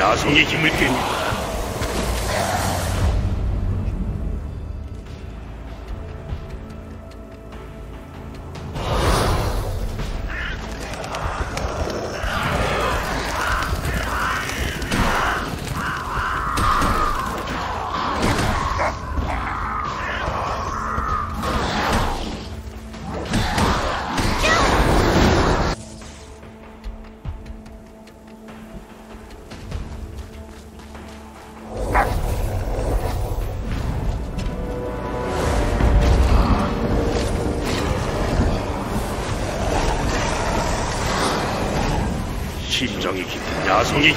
야성의 힘을 뗍니 다. 심장이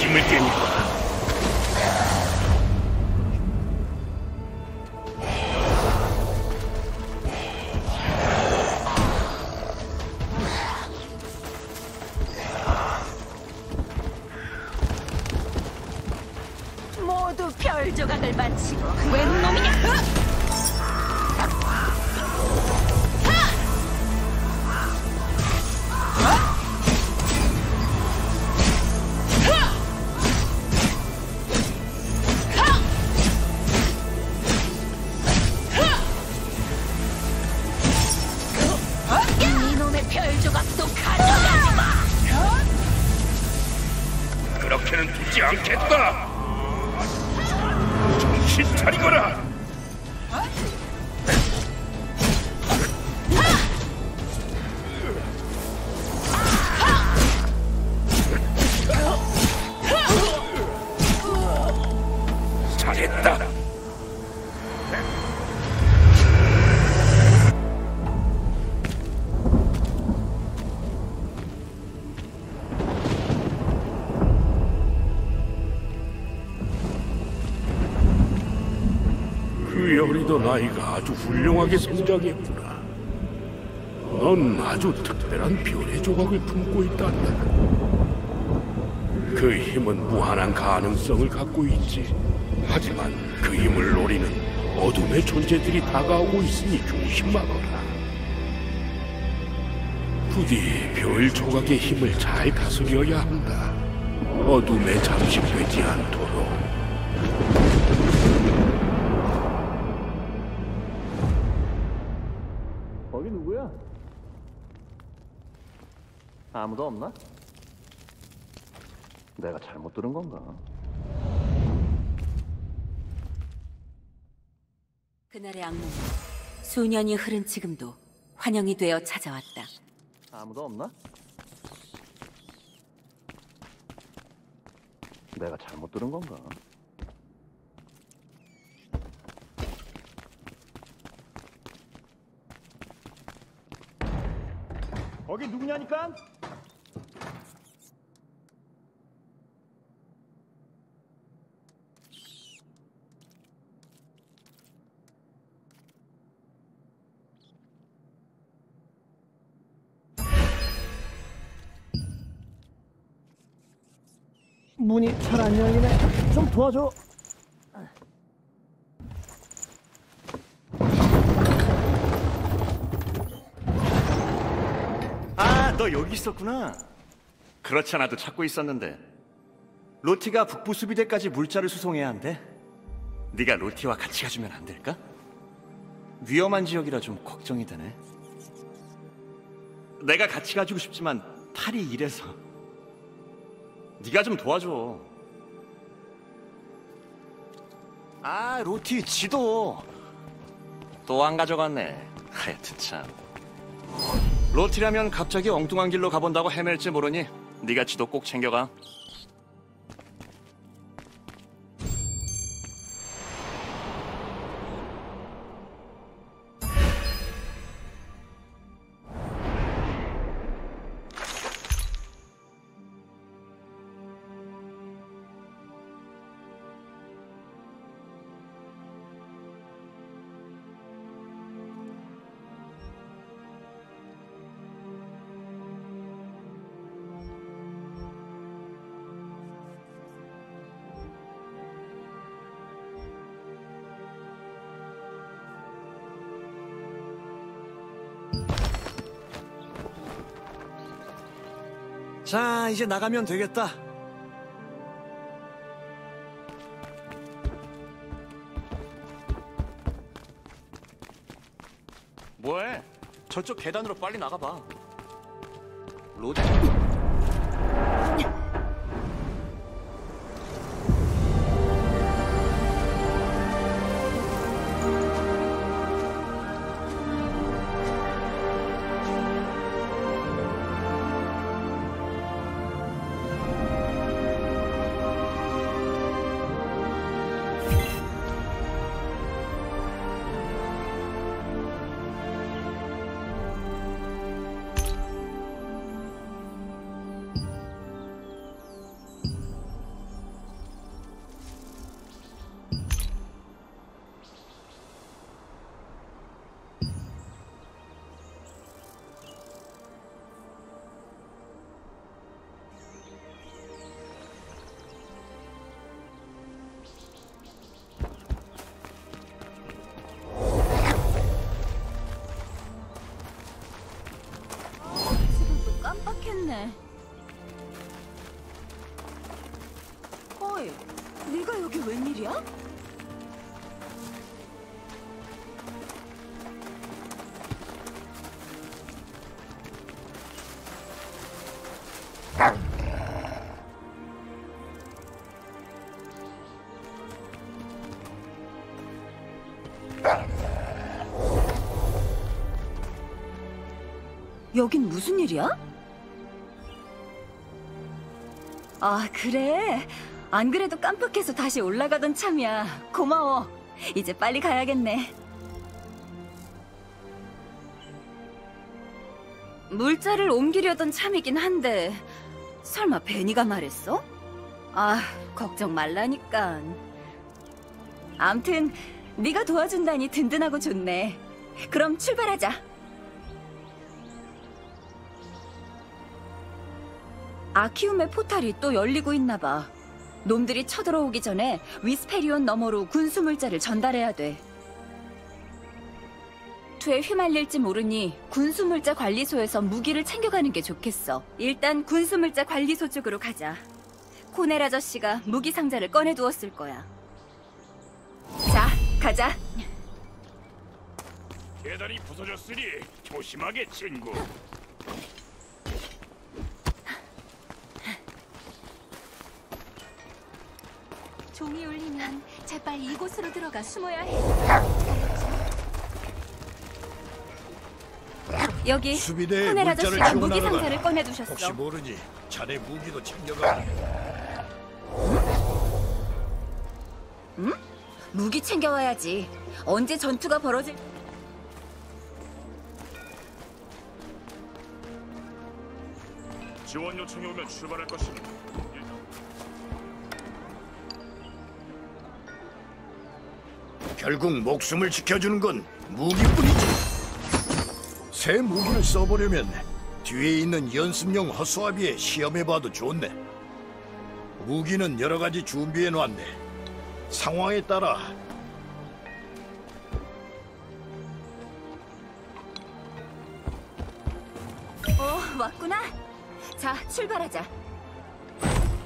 어리던 아이가 아주 훌륭하게 성장했구나. 넌 아주 특별한 별의 조각을 품고 있단다. 그 힘은 무한한 가능성을 갖고 있지. 하지만 그 힘을 노리는 어둠의 존재들이 다가오고 있으니 조심하거라. 부디 별 조각의 힘을 잘 다스려야 한다. 어둠에 잠식되지 않도록. 아무도 없나? 내가 잘못 들은 건가? 그날의 악몽은 수년이 흐른 지금도 환영이 되어 찾아왔다. 아무도 없나? 내가 잘못 들은 건가? 거기 누구냐니까? 문이 잘 안 열리네. 좀 도와줘. 아, 너 여기 있었구나. 그렇지 않아도 찾고 있었는데. 로티가 북부 수비대까지 물자를 수송해야 한대. 네가 로티와 같이 가주면 안 될까? 위험한 지역이라 좀 걱정이 되네. 내가 같이 가주고 싶지만 팔이 이래서. 네가 좀 도와줘. 아, 로티 지도. 또 안 가져갔네. 하여튼 참. 로티라면 갑자기 엉뚱한 길로 가본다고 헤맬지 모르니 네가 지도 꼭 챙겨가. 자, 이제 나가면 되겠다. 뭐해? 저쪽 계단으로 빨리 나가봐. 로드... 여긴 무슨 일이야? 아, 그래. 안 그래도 깜빡해서 다시 올라가던 참이야. 고마워. 이제 빨리 가야겠네. 물자를 옮기려던 참이긴 한데 설마 베니가 말했어? 아, 걱정 말라니까. 암튼 네가 도와준다니 든든하고 좋네. 그럼 출발하자. 아키움의 포탈이 또 열리고 있나 봐. 놈들이 쳐들어오기 전에 위스페리온 너머로 군수 물자를 전달해야 돼. 투에 휘말릴지 모르니 군수 물자 관리소에서 무기를 챙겨가는 게 좋겠어. 일단 군수 물자 관리소 쪽으로 가자. 코넬 아저씨가 무기 상자를 꺼내두었을 거야. 자, 가자. 계단이 부서졌으니 조심하게 친구. 종이 울리면 제발 이곳으로 들어가 숨어야 해. 여기 물자를 아저씨가 무기. 상자를 꺼내두셨어. 혹시 모르니 자네 무기도 챙겨가. 무기 챙겨와야지. 언제 전투가 벌어질? 지원 요청이 오면 출발할 것입니다. 결국 목숨을 지켜주는 건 무기뿐이지. 새 무기를 써보려면 뒤에 있는 연습용 허수아비에 시험해봐도 좋네. 무기는 여러 가지 준비해놨네. 상황에 따라 어, 왔구나. 자, 출발하자.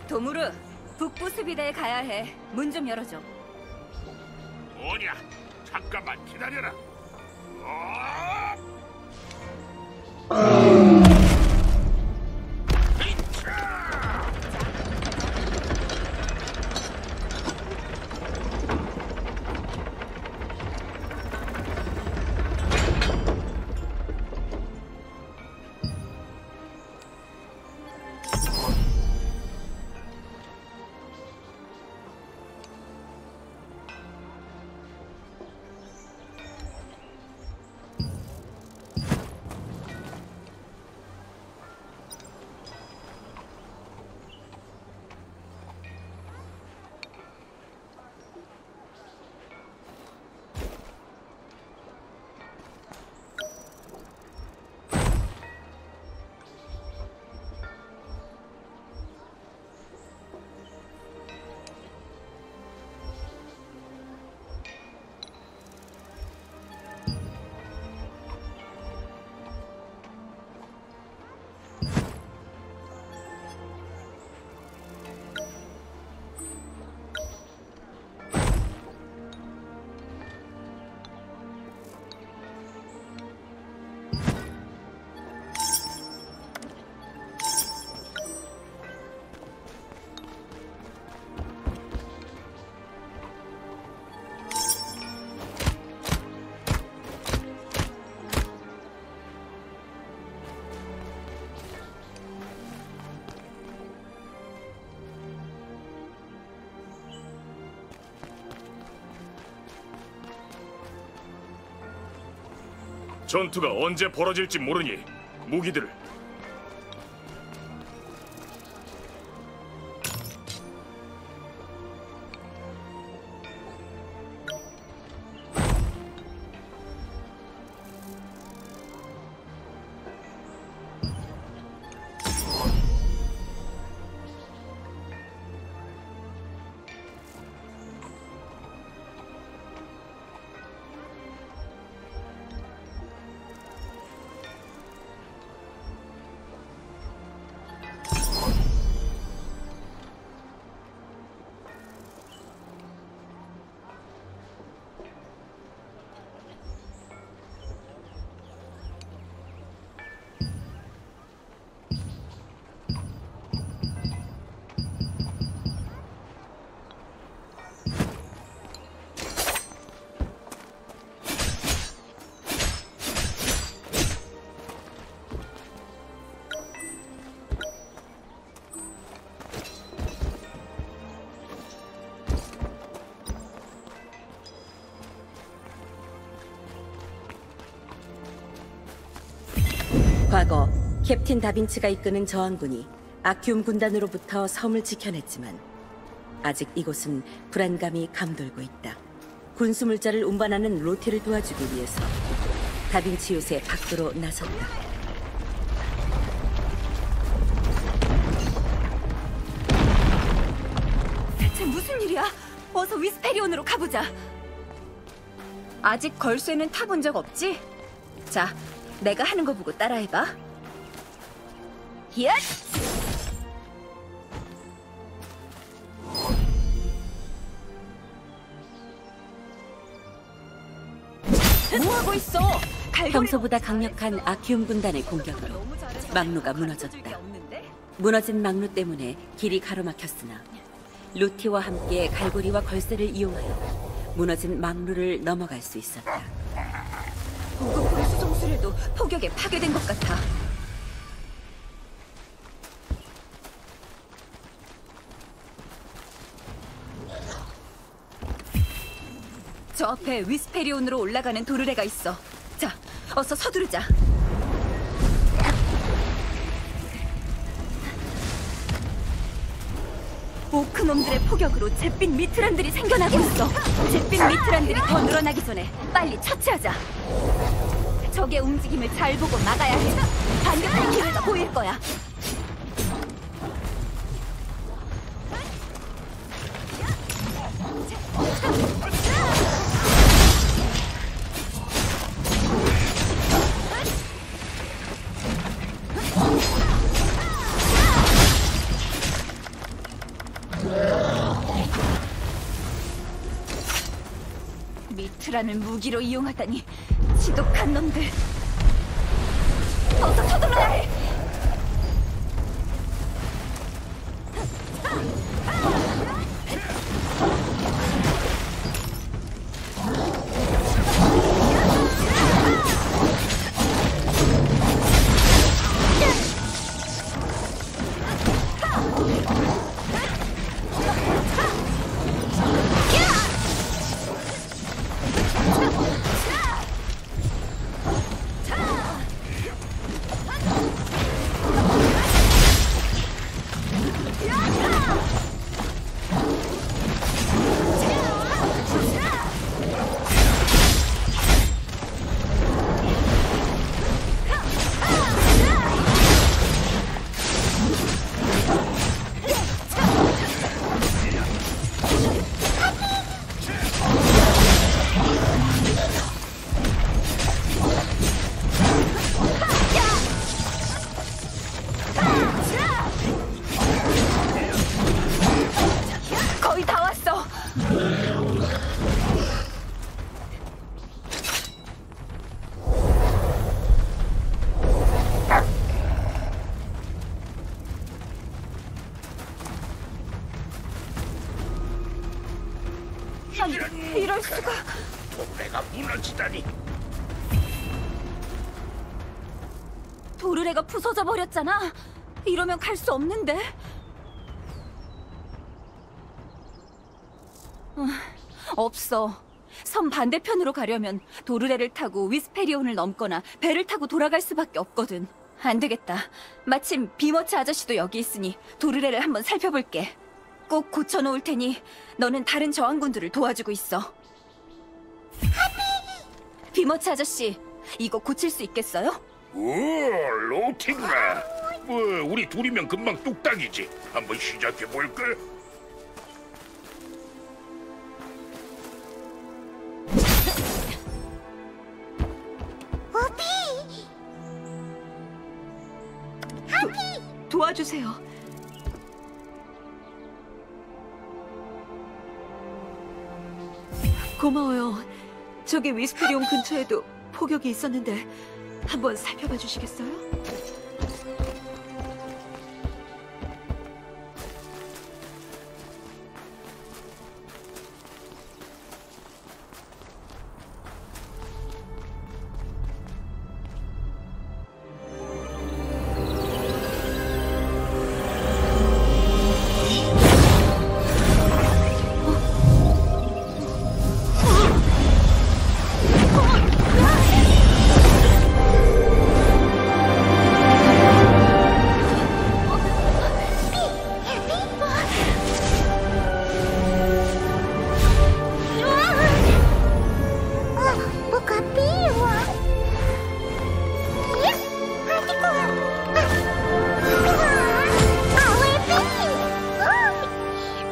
도무르, 북부 수비대에 가야 해. 문 좀 열어줘. 뭐냐? 잠깐만 기다려라. 전투가 언제 벌어질지 모르니 무기들을 과거 캡틴 다빈치가 이끄는 저항군이 아큐움 군단으로부터 섬을 지켜냈지만 아직 이곳은 불안감이 감돌고 있다. 군수물자를 운반하는 로티를 도와주기 위해서 다빈치 요새 밖으로 나섰다. 대체 무슨 일이야? 어서 위스페리온으로 가보자. 아직 걸쇠는 타본 적 없지? 자, 내가 하는 거 보고 따라해봐. 히앗! 뭐 하고 있어? 평소보다 강력한 아큐움 군단의 공격으로. 막루가 무너졌다. 무너진 막루 때문에 길이 가로막혔으나 루티와 함께 갈고리와 걸쇠를 이용하여 무너진 막루를 넘어갈 수 있었다. 보급품 수송수레도 폭격에 파괴된 것 같아. 저 앞에 위스페리온으로 올라가는 도르래가 있어. 자, 어서 서두르자. 오크놈들의 포격으로 잿빛 미트란들이 생겨나고 있어. 잿빛 미트란들이 더 늘어나기 전에 빨리 처치하자. 적의 움직임을 잘 보고 막아야 해. 반대편 기회가 보일 거야. 미트라는 무기로 이용하다니 지독한 놈들. 어서 서둘러야 해. 도르래가 부서져 버렸잖아. 이러면 갈 수 없는데. 어, 없어. 섬 반대편으로 가려면 도르래를 타고 위스페리온을 넘거나 배를 타고 돌아갈 수밖에 없거든. 안 되겠다. 마침 비머치 아저씨도 여기 있으니 도르래를 한번 살펴볼게. 꼭 고쳐놓을 테니 너는 다른 저항군들을 도와주고 있어. 비머치 아저씨, 이거 고칠 수 있겠어요? 오, 로티구나. 뭐 우리 둘이면 금방 뚝딱이지. 한번 시작해 볼까? 도와주세요. 고마워요. 저기 위스피리온 근처에도 폭격이 있었는데 한번 살펴봐 주시겠어요?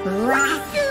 Last